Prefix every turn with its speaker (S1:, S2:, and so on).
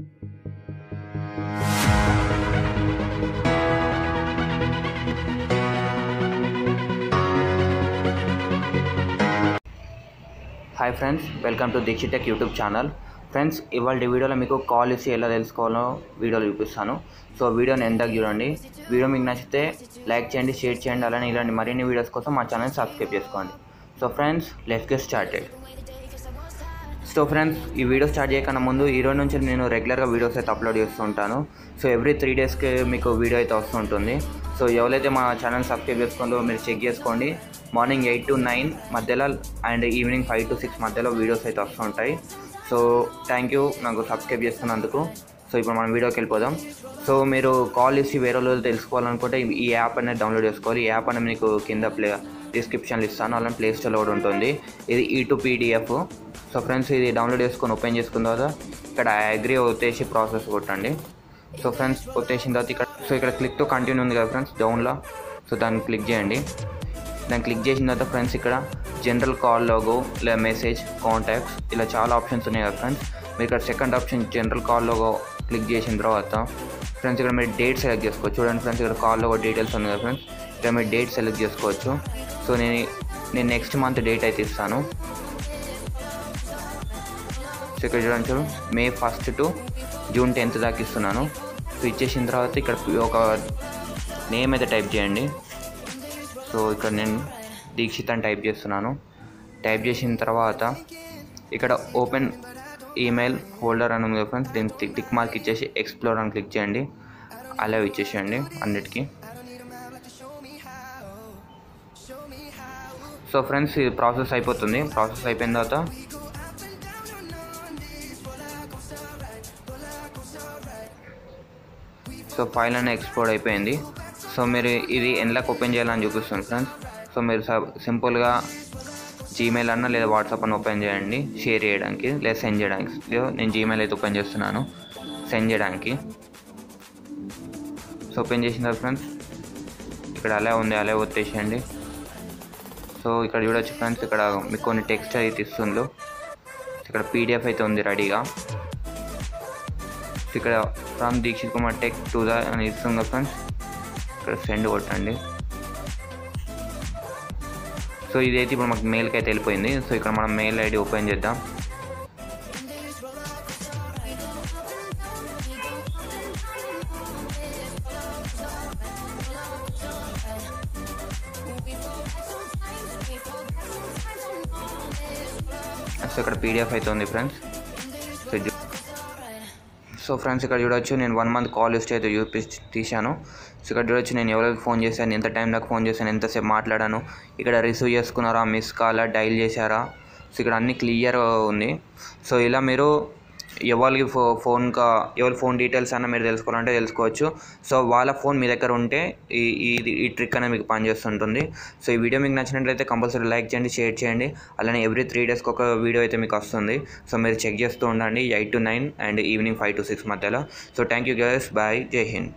S1: Hi friends welcome to Deekshitech YouTube channel. Friends ఇవాళ వీడియోలో మీకు కాల్ ఇచ్చి ఎలా తెలుసుకోవాలో వీడియోలో చూపిస్తాను. సో వీడియోని ఎంతకు చూడండి. వీడియో మీకు నచ్చితే లైక్ చేయండి షేర్ చేయండి అలానే ఇలాంటి మరిన్ని వీడియోస్ కోసం మా ఛానల్ సబ్స్క్రైబ్ చేసుకోండి. So friends let's get started. So friends ఈ వీడియో స్టార్ట్ చేయకుండా ముందు ఈ రోజు నుంచి నేను రెగ్యులర్గా వీడియోస్ అయితే అప్లోడ్ చేస్తూ ఉంటాను సో ఎవ్రీ త్రీ డేస్కి మీకు వీడియో అయితే వస్తుంటుంది సో ఎవరైతే మా ఛానల్ సబ్స్క్రైబ్ చేసుకుందో మీరు చెక్ చేసుకోండి. మార్నింగ్ ఎయిట్ టు నైన్ మధ్యలో and evening five to six మధ్యలో వీడియోస్ అయితే వస్తుంటాయి సో థ్యాంక్ యూ నాకు సబ్స్క్రైబ్ చేసుకున్నందుకు సో ఇప్పుడు మనం వీడియోకి వెళ్ళిపోదాం. సో మీరు కాల్ చేసి వేరే వాళ్ళు తెలుసుకోవాలనుకుంటే ఈ యాప్ అనేది డౌన్లోడ్ చేసుకోవాలి. ఈ యాప్ అనేది మీకు కింద ప్లే డిస్క్రిప్షన్లు ఇస్తాను. అలానే ప్లే స్టోర్లో కూడా ఉంటుంది. ఇది ఈ టు పీడిఎఫ్ సో ఫ్రెండ్స్ ఇది డౌన్లోడ్ చేసుకొని ఓపెన్ చేసుకున్న తర్వాత ఇక్కడ అగ్రి వచ్చేసి ప్రాసెస్ కొట్టండి. సో ఫ్రెండ్స్ వచ్చేసిన తర్వాత ఇక్కడ సో ఇక్కడ క్లిక్తో కంటిన్యూ ఉంది కదా ఫ్రెండ్స్ డౌన్లో సో దాన్ని క్లిక్ చేయండి. దాన్ని క్లిక్ చేసిన తర్వాత ఫ్రెండ్స్ ఇక్కడ జనరల్ కాల్ లోగో లేదా మెసేజ్ కాంటాక్ట్స్ ఇలా చాలా ఆప్షన్స్ ఉన్నాయి కదా ఫ్రెండ్స్. మీరు ఇక్కడ second option general call logo click చేసిన తర్వాత ఫ్రెండ్స్ ఇక్కడ మీరు డేట్ సెలెక్ట్ చేసుకోవచ్చు. చూడండి ఫ్రెండ్స్ ఇక్కడ కాల్ లోగో డీటెయిల్స్ ఉంది కదా ఫ్రెండ్స్. ఇక్కడ మీరు డేట్ సెలెక్ట్ చేసుకోవచ్చు. సో నేను నేను నెక్స్ట్ మంత్ డేట్ అయితే ఇస్తాను. సో ఇక్కడ చూడండి. May first to June tenth దాకా ఇస్తున్నాను. సో ఇచ్చేసిన తర్వాత ఇక్కడ ఒక నేమ్ అయితే టైప్ చేయండి. సో ఇక్కడ నేను దీక్షిత్ అని టైప్ చేస్తున్నాను. టైప్ చేసిన తర్వాత ఇక్కడ ఓపెన్ ఈమెయిల్ హోల్డర్ అని ఉంది ఫ్రెండ్స్ దీన్ని టిక్ మార్క్ ఇచ్చేసి ఎక్స్ప్లోర్ అని క్లిక్ చేయండి. అలా ఇచ్చేసేయండి అన్నిటికీ. సో ఫ్రెండ్స్ ఇది ప్రాసెస్ అయిపోతుంది. ప్రాసెస్ అయిపోయిన తర్వాత సో ఫైల్ అనేది ఎక్స్పోర్ట్ అయిపోయింది. సో మీరు ఇది ఎండ్లకు ఓపెన్ చేయాలని చూపిస్తుంది ఫ్రెండ్స్ సో మీరు సింపుల్గా జీమెయిల్ అన్న లేదా వాట్సాప్ అన్న ఓపెన్ చేయండి. షేర్ చేయడానికి లేదా సెండ్ చేయడానికి. నేను జీమెయిల్ అయితే ఓపెన్ చేస్తున్నాను. సెండ్ చేయడానికి. సో ఓపెన్ చేసిన తర్వాత ఫ్రెండ్స్ ఇక్కడ అలా ఉంది అలా వచ్చేసేయండి సో ఇక్కడ చూడొచ్చు ఫ్రెండ్స్ ఇక్కడ మీకు కొన్ని టెక్స్ట్ అయితే ఇస్తుందో ఇక్కడ పీడిఎఫ్ అయితే ఉంది రెడీగా ఇక్కడ from Dikshit Kumar tech two the అని ఇస్తుంది ఫ్రెండ్స్. ఇక్కడ సెండ్ కొట్టండి. సో ఇదైతే ఇప్పుడు మాకు మెయిల్కి అయితే వెళ్ళిపోయింది. సో ఇక్కడ మనం మెయిల్ ఐడి ఓపెన్ చేద్దాం. సో ఇక్కడ పీడిఎఫ్ అయితే ఉంది ఫ్రెండ్స్ సో సో ఫ్రెండ్స్ ఇక్కడ చూడొచ్చు నేను వన్ మంత్ కాల్ లిస్ట్ అయితే చూపి తీశాను. సో ఇక్కడ చూడొచ్చు నేను ఎవరికి ఫోన్ చేశాను ఎంత టైం దాకా ఫోన్ చేశాను ఎంతసేపు మాట్లాడాను ఇక్కడ రిసీవ్ చేసుకున్నారా మిస్ కాలా డైల్ చేశారా? సో ఇక్కడ అన్ని క్లియర్ ఉంది. సో ఇలా మీరు ఎవరికి ఫో ఫోన్ కా ఎవరి ఫోన్ డీటెయిల్స్ అన్న మీరు తెలుసుకోవాలంటే తెలుసుకోవచ్చు. సో వాళ్ళ ఫోన్ మీ దగ్గర ఉంటే ఈ ఈ ఈ ట్రిక్ అనేది మీకు పనిచేస్తుంటుంది. సో ఈ వీడియో మీకు నచ్చినట్లయితే కంపల్సరీ లైక్ చేయండి షేర్ చేయండి. అలానే ఎవ్రీ త్రీ డేస్కి ఒక వీడియో అయితే మీకు వస్తుంది. సో మీరు చెక్ చేస్తూ ఉండండి. Eight to nine and evening five to six మధ్యలో. So thank you guys bye. జై హింద్.